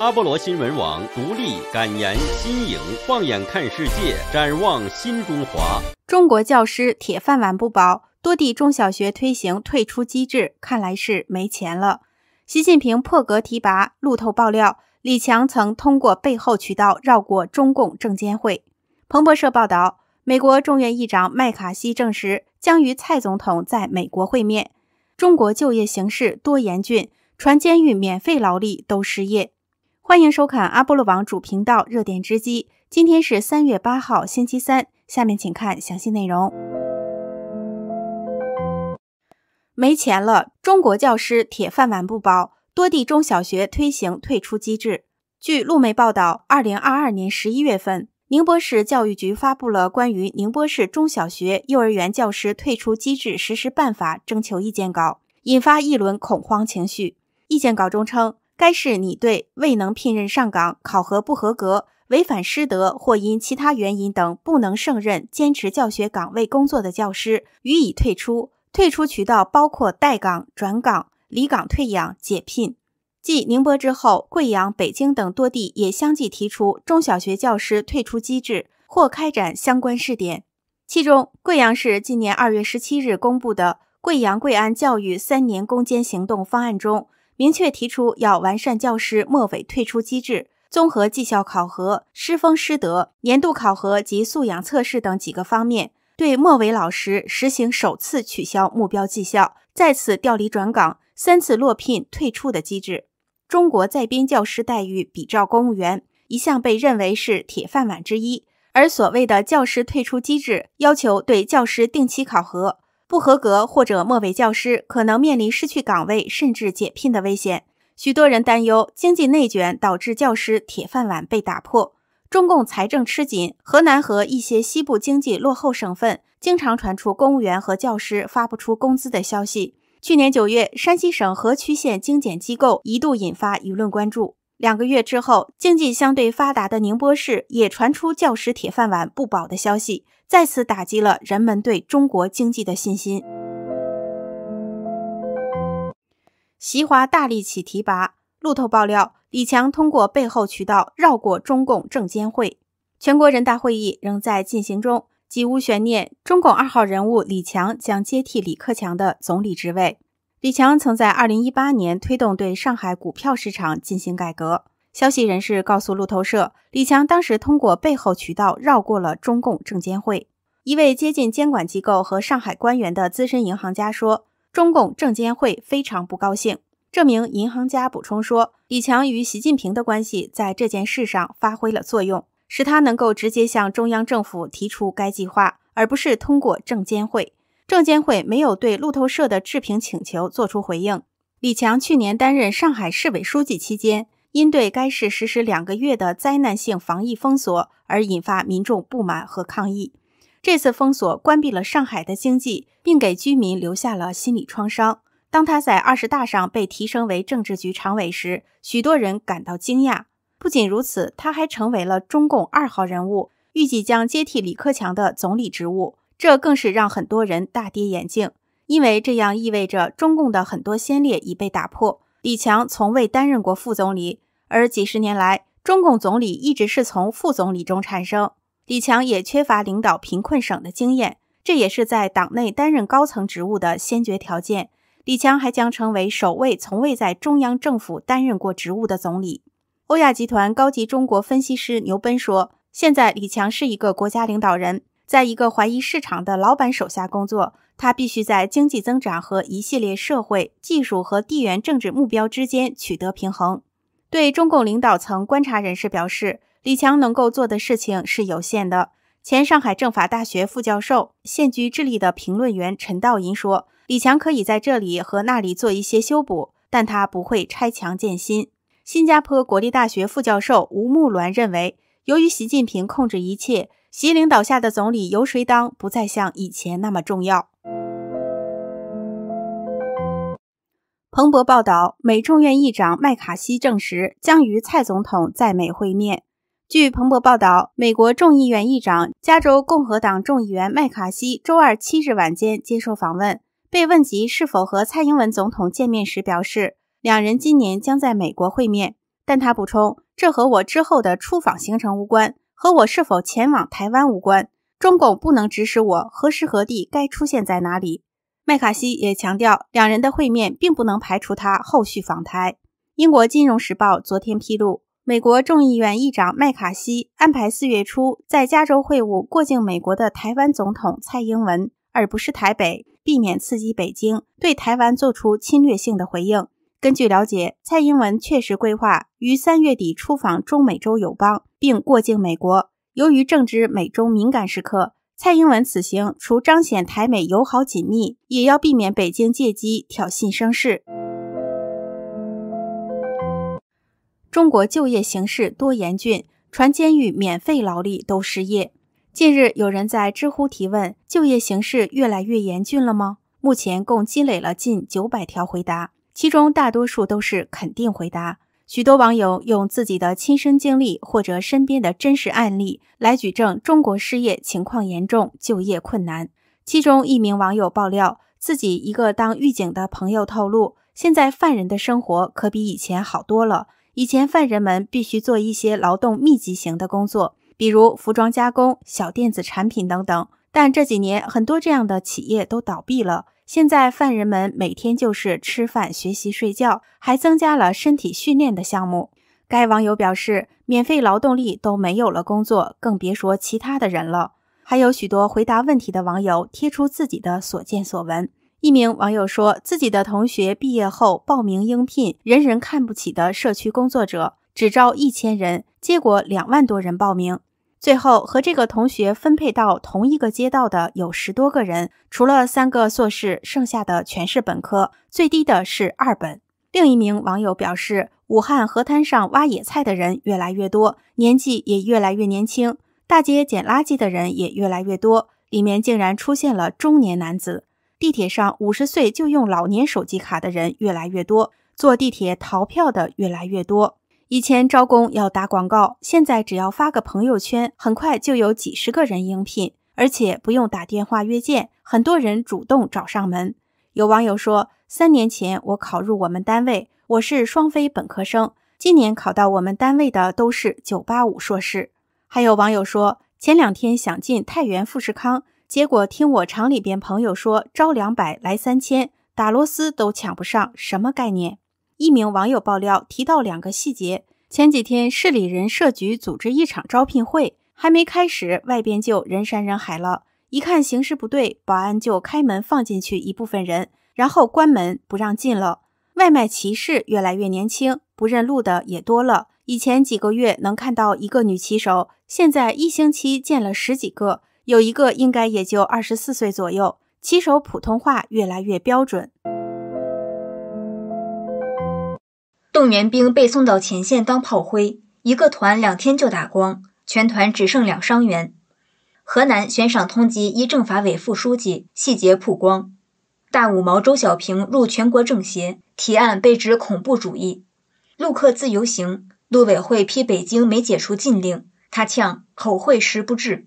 阿波罗新闻网独立、敢言、新颖，放眼看世界，展望新中华。中国教师铁饭碗不保，多地中小学推行退出机制，看来是没钱了。习近平破格提拔，路透爆料，李强曾通过背后渠道绕过中共证监会。彭博社报道，美国众院议长麦卡锡证实将与蔡总统在美国会面。中国就业形势多严峻，传监狱免费劳力都失业。欢迎收看阿波罗网主频道热点直击。今天是三月八号，星期三。下面请看详细内容。没钱了，中国教师铁饭碗不保，多地中小学推行退出机制。据路媒报道，二零二二年十一月份，宁波市教育局发布了关于宁波市中小学、幼儿园教师退出机制实施办法征求意见稿，引发一轮恐慌情绪。意见稿中称。该市拟对未能聘任上岗、考核不合格、违反师德或因其他原因等不能胜任坚持教学岗位工作的教师予以退出。退出渠道包括待岗、转岗、离岗退养、解聘。继宁波之后，贵阳、北京等多地也相继提出中小学教师退出机制或开展相关试点。其中，贵阳市今年二月十七日公布的《贵阳贵安教育三年攻坚行动方案》中。明确提出要完善教师末尾退出机制、综合绩效考核、师风师德、年度考核及素养测试等几个方面，对末尾老师实行首次取消目标绩效、再次调离转岗、三次落聘退出的机制。中国在编教师待遇比照公务员，一向被认为是铁饭碗之一，而所谓的教师退出机制，要求对教师定期考核。不合格或者末尾教师可能面临失去岗位甚至解聘的危险。许多人担忧经济内卷导致教师铁饭碗被打破。中共财政吃紧，河南和一些西部经济落后省份经常传出公务员和教师发不出工资的消息。去年九月，山西省河曲县精简机构一度引发舆论关注。两个月之后，经济相对发达的宁波市也传出教师铁饭碗不保的消息。再次打击了人们对中国经济的信心。习华大力起提拔，路透爆料，李强通过背后渠道绕过中共证监会。全国人大会议仍在进行中，几无悬念，中共二号人物李强将接替李克强的总理职位。李强曾在二零一八年推动对上海股票市场进行改革。消息人士告诉路透社，李强当时通过背后渠道绕过了中共证监会。一位接近监管机构和上海官员的资深银行家说：“中共证监会非常不高兴。”这名银行家补充说：“李强与习近平的关系在这件事上发挥了作用，使他能够直接向中央政府提出该计划，而不是通过证监会。证监会没有对路透社的置评请求作出回应。”李强去年担任上海市委书记期间。因对该市实施两个月的灾难性防疫封锁而引发民众不满和抗议，这次封锁关闭了上海的经济，并给居民留下了心理创伤。当他在二十大上被提升为政治局常委时，许多人感到惊讶。不仅如此，他还成为了中共二号人物，预计将接替李克强的总理职务，这更是让很多人大跌眼镜，因为这样意味着中共的很多先烈已被打破。李强从未担任过副总理，而几十年来，中共总理一直是从副总理中产生。李强也缺乏领导贫困省的经验，这也是在党内担任高层职务的先决条件。李强还将成为首位从未在中央政府担任过职务的总理。欧亚集团高级中国分析师牛奔说：“现在李强是一个国家领导人，在一个怀疑市场的老板手下工作。”他必须在经济增长和一系列社会、技术和地缘政治目标之间取得平衡。对中共领导层观察人士表示，李强能够做的事情是有限的。前上海政法大学副教授、现居智利的评论员陈道银说：“李强可以在这里和那里做一些修补，但他不会拆墙建新。”新加坡国立大学副教授吴木銮认为，由于习近平控制一切，习领导下的总理由谁当不再像以前那么重要。彭博报道，美众院议长麦卡锡证实将与蔡总统在美会面。据彭博报道，美国众议院议长、加州共和党众议员麦卡锡周二七日晚间接受访问，被问及是否和蔡英文总统见面时，表示两人今年将在美国会面。但他补充，这和我之后的出访行程无关，和我是否前往台湾无关。中共不能指使我何时何地该出现在哪里。麦卡锡也强调，两人的会面并不能排除他后续访台。英国金融时报昨天披露，美国众议院议长麦卡锡安排四月初在加州会晤过境美国的台湾总统蔡英文，而不是台北，避免刺激北京对台湾做出侵略性的回应。根据了解，蔡英文确实规划于三月底出访中美洲友邦，并过境美国。由于正值美中敏感时刻，蔡英文此行除彰显台美友好紧密，也要避免北京借机挑衅声势。中国就业形势多严峻，传监狱免费劳力都失业。近日，有人在知乎提问：“就业形势越来越严峻了吗？”目前共积累了近九百条回答，其中大多数都是肯定回答。许多网友用自己的亲身经历或者身边的真实案例来举证中国失业情况严重、就业困难。其中一名网友爆料，自己一个当狱警的朋友透露，现在犯人的生活可比以前好多了。以前犯人们必须做一些劳动密集型的工作，比如服装加工、小电子产品等等，但这几年很多这样的企业都倒闭了。现在犯人们每天就是吃饭、学习、睡觉，还增加了身体训练的项目。该网友表示，免费劳动力都没有了工作，更别说其他的人了。还有许多回答问题的网友贴出自己的所见所闻。一名网友说，自己的同学毕业后报名应聘人人看不起的社区工作者，只招一千人，结果两万多人报名。最后和这个同学分配到同一个街道的有十多个人，除了三个硕士，剩下的全是本科，最低的是二本。另一名网友表示，武汉河滩上挖野菜的人越来越多，年纪也越来越年轻；大街捡垃圾的人也越来越多，里面竟然出现了中年男子。地铁上五十岁就用老年手机卡的人越来越多，坐地铁逃票的越来越多。以前招工要打广告，现在只要发个朋友圈，很快就有几十个人应聘，而且不用打电话约见，很多人主动找上门。有网友说，三年前我考入我们单位，我是双非本科生，今年考到我们单位的都是九八五硕士。还有网友说，前两天想进太原富士康，结果听我厂里边朋友说招两百来三千，打螺丝都抢不上，什么概念？一名网友爆料提到两个细节：前几天市里人社局组织一场招聘会，还没开始，外边就人山人海了。一看形势不对，保安就开门放进去一部分人，然后关门不让进了。外卖骑士越来越年轻，不认路的也多了。以前几个月能看到一个女骑手，现在一星期见了十几个，有一个应该也就二十四岁左右。骑手普通话越来越标准。动员兵被送到前线当炮灰，一个团两天就打光，全团只剩两伤员。河南悬赏通缉一政法委副书记，细节曝光。大五毛周小平入全国政协，提案被指恐怖主义。陆客自由行，陆委会批北京没解除禁令，他呛口惠实不至。